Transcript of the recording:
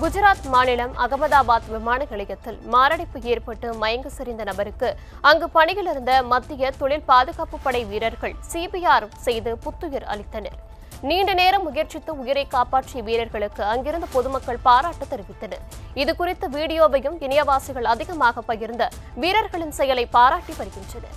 குஜராத் மாநிலம் அகமதாபாத் விமான நிலையத்தில் மாரடைப்பு ஏற்பட்டு மயங்க சரிந்த நபருக்கு அங்கு பணியில் இருந்த மத்திய தொழில் பாதுகாப்பு படை வீரர்கள் சிபிஆர் செய்து புத்துயிர் அளித்தனர். நீண்ட நேரம் முயற்சித்து உயிரை காப்பாற்றிய வீரர்களுக்கு அங்கிருந்த பொதுமக்கள் பாராட்டு தெரிவித்தனர். இது குறித்த வீடியோவையும் இணையவாசிகள் அதிகமாக பகிர்ந்த வீரர்களின் செயலை பாராட்டி வருகின்றனர்.